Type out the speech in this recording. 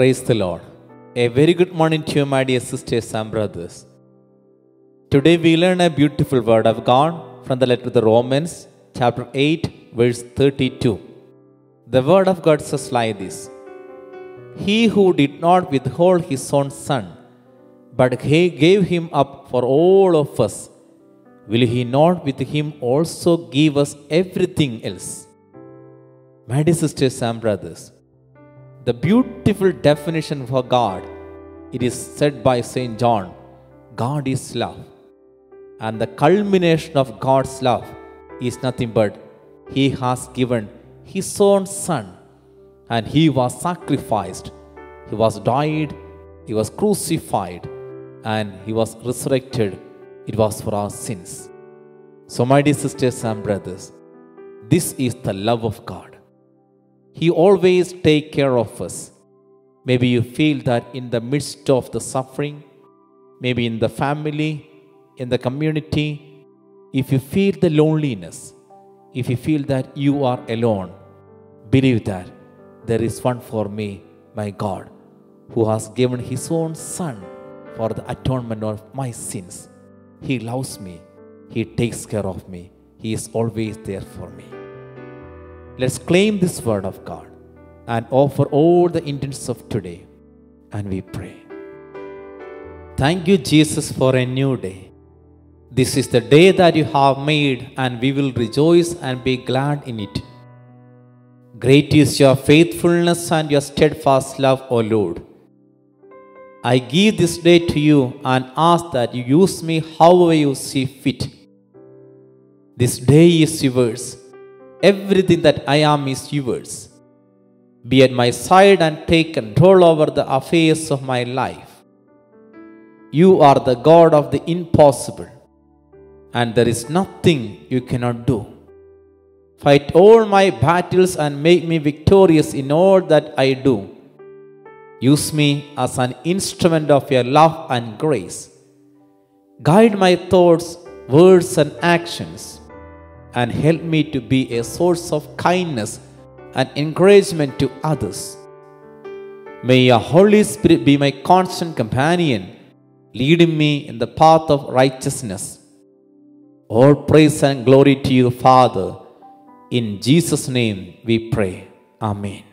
Praise the Lord. A very good morning to you, my dear sisters and brothers. Today we learn a beautiful word of God from the letter to the Romans, chapter 8, verse 32. The word of God says like this He who did not withhold his own son, but he gave him up for all of us, will he not with him also give us everything else? My dear sisters and brothers, the beautiful definition for God, it is said by St. John, God is love. And the culmination of God's love is nothing but He has given His own Son and He was sacrificed. He was died, He was crucified, and He was resurrected. It was for our sins. So, my dear sisters and brothers, this is the love of God. He always take care of us. Maybe you feel that in the midst of the suffering, maybe in the family, in the community, if you feel the loneliness, if you feel that you are alone, believe that there is one for me, my God, who has given his own Son for the atonement of my sins. He loves me, he takes care of me, he is always there for me. Let's claim this word of God and offer all the intents of today. And we pray. Thank you, Jesus, for a new day. This is the day that you have made, and we will rejoice and be glad in it. Great is your faithfulness and your steadfast love, O Lord. I give this day to you and ask that you use me however you see fit. This day is yours. Everything that I am is yours. Be at my side and take control over the affairs of my life. You are the God of the impossible, and there is nothing you cannot do. Fight all my battles and make me victorious in all that I do. Use me as an instrument of your love and grace. Guide my thoughts, words, and actions, and help me to be a source of kindness and encouragement to others. May your Holy Spirit be my constant companion, leading me in the path of righteousness. All praise and glory to you, Father. In Jesus' name we pray. Amen.